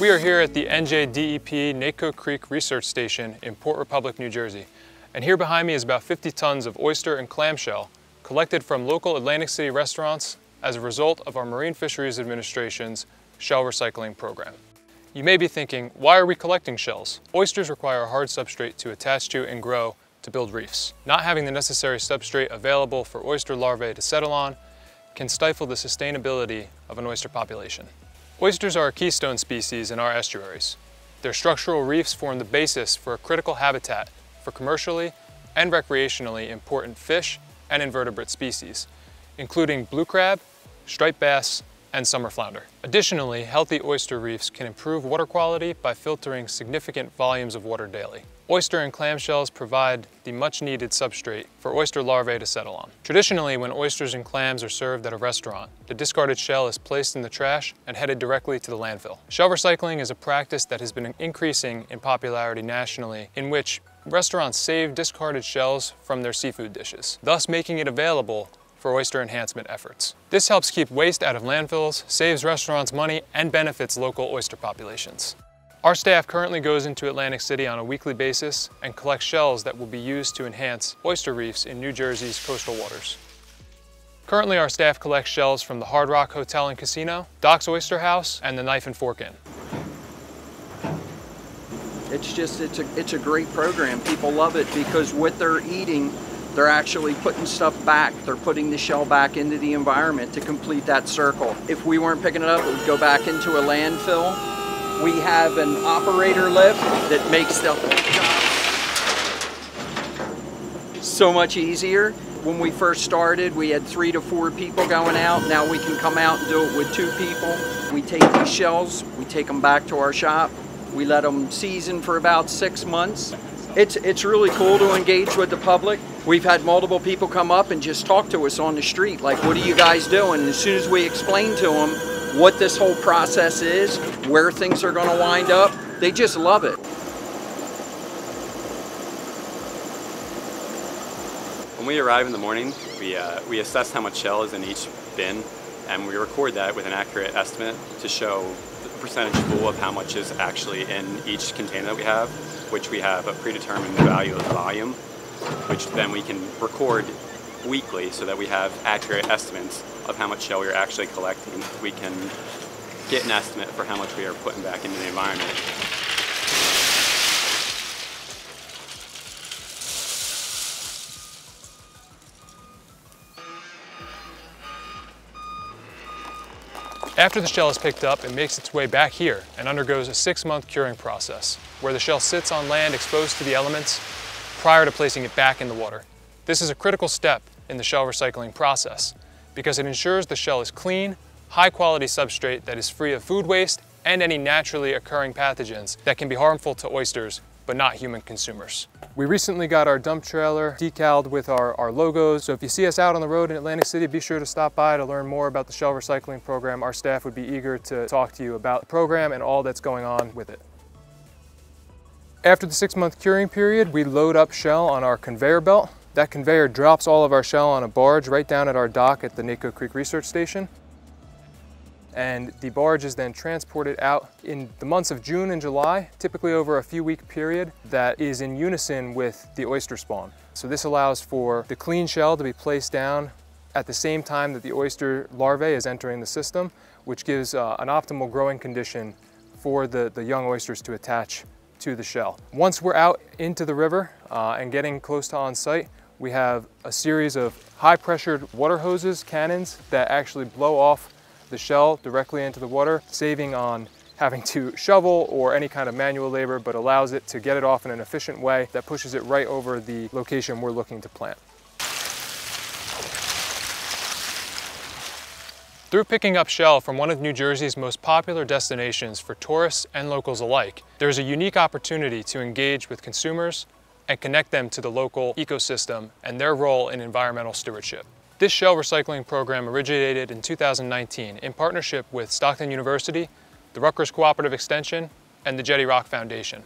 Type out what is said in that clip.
We are here at the NJDEP Nacote Creek Research Station in Port Republic, New Jersey. And here behind me is about 50 tons of oyster and clamshell collected from local Atlantic City restaurants as a result of our Marine Fisheries Administration's shell recycling program. You may be thinking, why are we collecting shells? Oysters require a hard substrate to attach to and grow to build reefs. Not having the necessary substrate available for oyster larvae to settle on can stifle the sustainability of an oyster population. Oysters are a keystone species in our estuaries. Their structural reefs form the basis for a critical habitat for commercially and recreationally important fish and invertebrate species, including blue crab, striped bass, and summer flounder. Additionally, healthy oyster reefs can improve water quality by filtering significant volumes of water daily. Oyster and clamshells provide the much needed substrate for oyster larvae to settle on. Traditionally, when oysters and clams are served at a restaurant, the discarded shell is placed in the trash and headed directly to the landfill. Shell recycling is a practice that has been increasing in popularity nationally, in which restaurants save discarded shells from their seafood dishes, thus making it available for oyster enhancement efforts. This helps keep waste out of landfills, saves restaurants money, and benefits local oyster populations. Our staff currently goes into Atlantic City on a weekly basis and collects shells that will be used to enhance oyster reefs in New Jersey's coastal waters. Currently, our staff collects shells from the Hard Rock Hotel and Casino, Docks Oyster House, and the Knife and Fork Inn. It's just, it's a, it's a great program. People love it because what they're eating, they're actually putting stuff back. They're putting the shell back into the environment to complete that circle. If we weren't picking it up, it would go back into a landfill. We have an operator lift that makes the so much easier. When we first started, we had three to four people going out. Now we can come out and do it with two people. We take these shells, we take them back to our shop, we let them season for about six months. It's, it's really cool to engage with the public. We've had multiple people come up and just talk to us on the street, like, what are you guys doing? And as soon as we explain to them what this whole process is, where things are gonna wind up, they just love it. When we arrive in the morning, we, uh, we assess how much shell is in each bin, and we record that with an accurate estimate to show percentage pool of how much is actually in each container that we have, which we have a predetermined value of volume, which then we can record weekly so that we have accurate estimates of how much shell we are actually collecting. We can get an estimate for how much we are putting back into the environment. After the shell is picked up, it makes its way back here and undergoes a six-month curing process, where the shell sits on land exposed to the elements prior to placing it back in the water. This is a critical step in the shell recycling process because it ensures the shell is clean, high-quality substrate that is free of food waste and any naturally occurring pathogens that can be harmful to oysters but not human consumers. We recently got our dump trailer decaled with our, our logos, so if you see us out on the road in Atlantic City, be sure to stop by to learn more about the shell recycling program. Our staff would be eager to talk to you about the program and all that's going on with it. After the six month curing period, we load up shell on our conveyor belt. That conveyor drops all of our shell on a barge right down at our dock at the Nacote Creek Research Station and the barge is then transported out in the months of June and July, typically over a few week period that is in unison with the oyster spawn. So this allows for the clean shell to be placed down at the same time that the oyster larvae is entering the system, which gives uh, an optimal growing condition for the, the young oysters to attach to the shell. Once we're out into the river uh, and getting close to on site, we have a series of high pressured water hoses, cannons, that actually blow off the shell directly into the water, saving on having to shovel or any kind of manual labor, but allows it to get it off in an efficient way that pushes it right over the location we're looking to plant. Through picking up shell from one of New Jersey's most popular destinations for tourists and locals alike, there's a unique opportunity to engage with consumers, and connect them to the local ecosystem and their role in environmental stewardship. This shell recycling program originated in 2019 in partnership with Stockton University, the Rutgers Cooperative Extension, and the Jetty Rock Foundation.